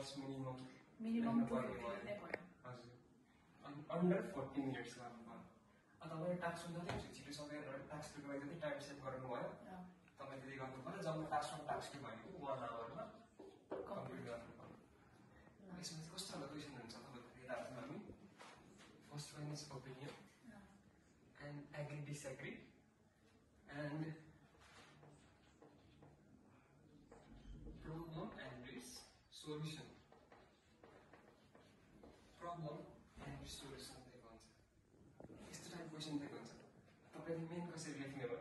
hours minimum minimum भयो भयो under fourteen minutes गर्नु पर्यो अब तपाईँले टास्क जति छिटो छिटो सकेर टास्कको लागि जति टाइम सेभ गर्नुभयो अँ, तपाईँले त्यति गर्नु पर्यो जब टास्क वान टास्क भनेको वान आवरमा कम्प्लिट गर्नु पर्यो यसमा चाहिँ कस्तो खालको क्वेसन हुन्छ तपाईँको हेर्दा हामी first one is opinion uh, and agree solution and its solution दिएको हुन्छ यस्तो टाइप क्वेसन दिएको हुन्छ तपाईँले मेन कसरी लेख्ने भन्ने